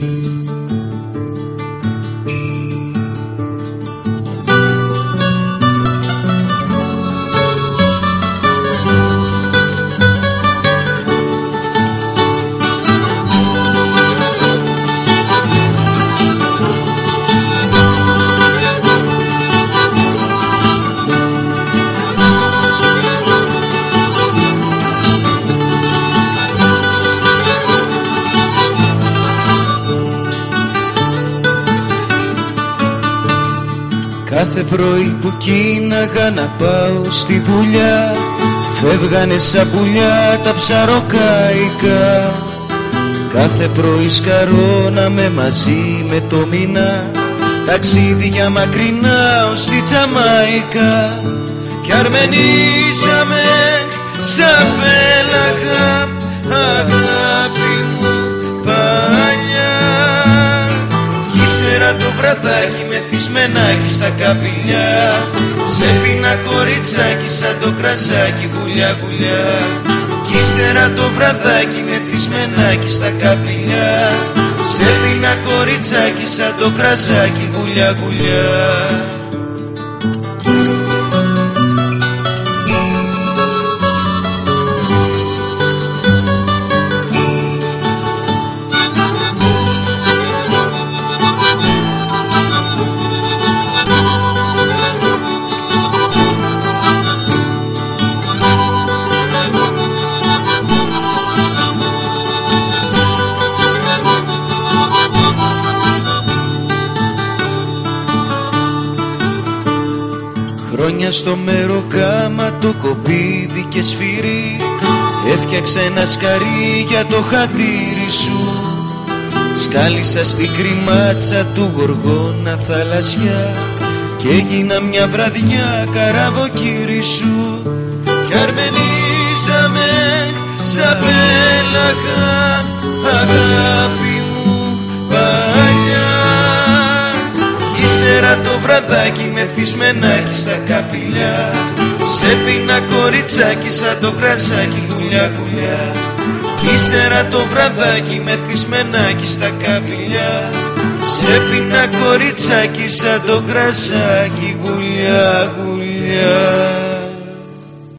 Música Κάθε πρωί που κίναγα να πάω στη δουλειά Φεύγανε σαν πουλιά τα ψαροκάικα Κάθε πρωί σκαρώναμε μαζί με το μήνα Ταξίδια μακρινά ως τη Τζαμάικα Κι αρμενίζαμε σαν πέλαγα αγάπη ύστερα το βραδάκι μεθυσμενάκι στα καπηλιά. Σε πίνα κοριτσάκι σαν το κρασάκι γουλιά γουλιά. Κι ύστερα το βραδάκι μεθυσμενάκι στα καπηλιά. Σε πίνα κοριτσάκι σαν το κρασάκι γουλιά γουλιά Χρόνια στο μέρο το κοπίδι και σφυρί. Έφτιαξα ένα σκαρί για το χατήρι σου. Σκάλισα στην κρυμάτσα του γοργόνα θαλασσιά Και έγινα μια βραδιά καραβοκύρι σου. Κι αρμενίζαμε στα πέλαγα αγάπη το βραδάκι μεθυσμενάκι στα καπηλιά. Σε πίνα κοριτσάκι σαν το κρασάκι γουλιά γουλιά Ύστερα το βραδάκι μεθυσμενάκι στα καπηλιά. Σε πίνα κοριτσάκι σαν το κρασάκι γουλιά γουλιά